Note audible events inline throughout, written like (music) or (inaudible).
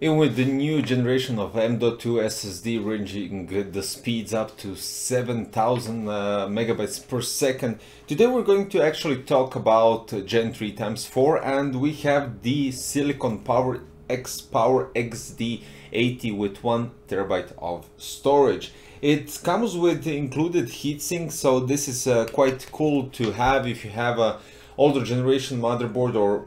And with the new generation of M.2 SSD ranging the speeds up to 7000 uh, megabytes per second, today we're going to actually talk about Gen 3 times 4 and we have the Silicon Power X Power XD80 with 1 terabyte of storage. It comes with included heatsink, so this is uh, quite cool to have if you have a older generation motherboard or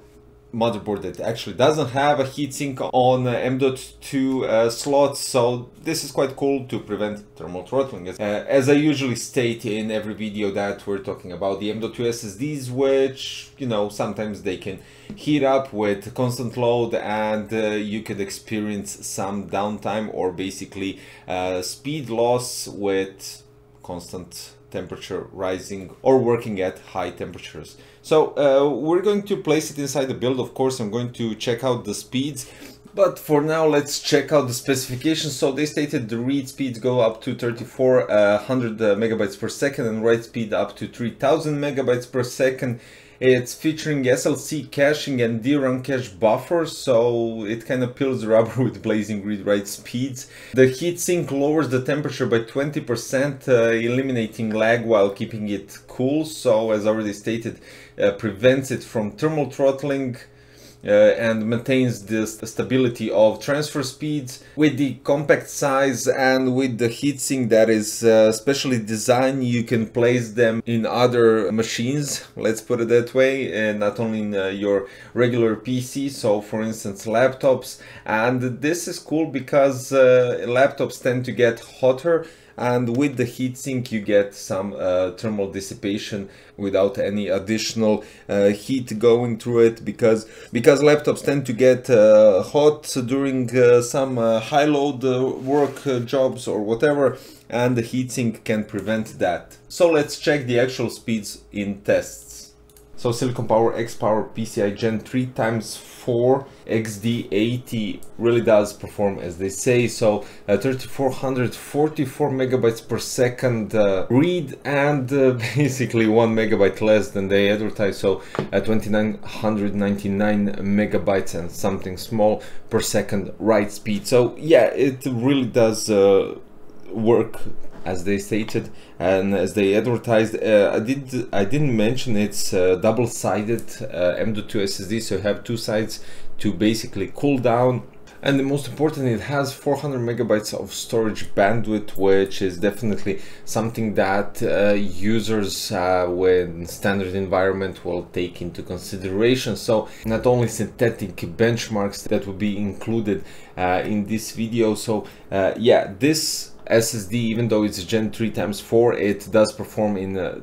motherboard that actually doesn't have a heatsink on uh, M.2 uh, slots so this is quite cool to prevent thermal throttling. Uh, as I usually state in every video that we're talking about the M.2 SSDs which you know sometimes they can heat up with constant load and uh, you could experience some downtime or basically uh, speed loss with constant temperature rising or working at high temperatures. So uh, we're going to place it inside the build. Of course, I'm going to check out the speeds. But for now, let's check out the specifications. So they stated the read speeds go up to 3400 uh, uh, megabytes per second and write speed up to 3000 megabytes per second. It's featuring SLC caching and DRAM cache buffers, so it kind of peels rubber (laughs) with blazing read-write speeds. The heatsink lowers the temperature by 20%, uh, eliminating lag while keeping it cool, so as already stated, uh, prevents it from thermal throttling and maintains the stability of transfer speeds with the compact size and with the heatsink that is uh, specially designed. You can place them in other machines let's put it that way and not only in uh, your regular PC so for instance laptops. And this is cool because uh, laptops tend to get hotter and with the heatsink you get some uh, thermal dissipation without any additional uh, heat going through it because because laptops tend to get uh, hot during uh, some uh, high load uh, work jobs or whatever and the heatsink can prevent that. So let's check the actual speeds in tests. So Silicon Power X Power PCI Gen 3 times 4 XD80 really does perform as they say. So uh, 3444 megabytes per second uh, read and uh, (laughs) basically 1 megabyte less than they advertise. So uh, 2999 megabytes and something small per second write speed. So yeah, it really does uh, work as they stated and as they advertised uh, i did i didn't mention it's uh, double-sided uh, m.2 ssd so you have two sides to basically cool down. And the most important it has 400 megabytes of storage bandwidth which is definitely something that uh, users uh, when standard environment will take into consideration. So not only synthetic benchmarks that will be included uh, in this video. So uh, yeah this SSD, even though it's Gen 3 times 4, it does perform in a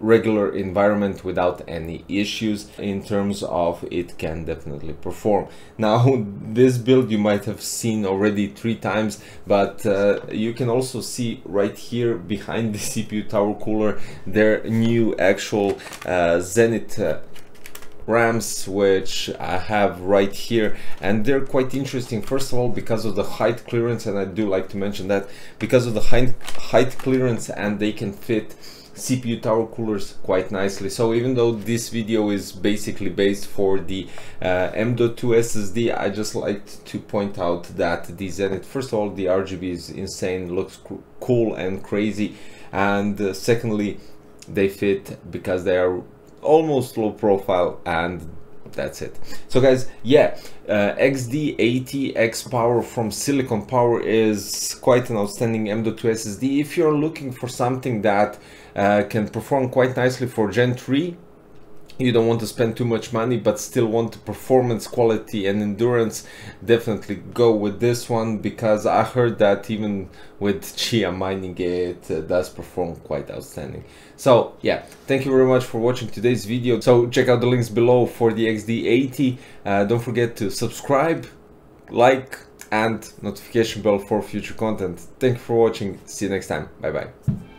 regular environment without any issues in terms of it can definitely perform. Now, (laughs) this build you might have seen already three times, but uh, you can also see right here behind the (laughs) CPU tower cooler their new actual uh, Zenith rams which I have right here and they're quite interesting. First of all because of the height clearance and I do like to mention that because of the height, height clearance and they can fit CPU tower coolers quite nicely. So even though this video is basically based for the uh, M.2 SSD I just like to point out that the Zenith first of all the RGB is insane looks cool and crazy and uh, secondly they fit because they are almost low profile and that's it. So guys yeah uh, xd80 x power from silicon power is quite an outstanding m.2 ssd if you're looking for something that uh, can perform quite nicely for gen 3 you don't want to spend too much money but still want performance quality and endurance definitely go with this one because i heard that even with chia mining it uh, does perform quite outstanding. So yeah thank you very much for watching today's video. So check out the links below for the xd80 uh, don't forget to subscribe like and notification bell for future content. Thank you for watching. See you next time. Bye bye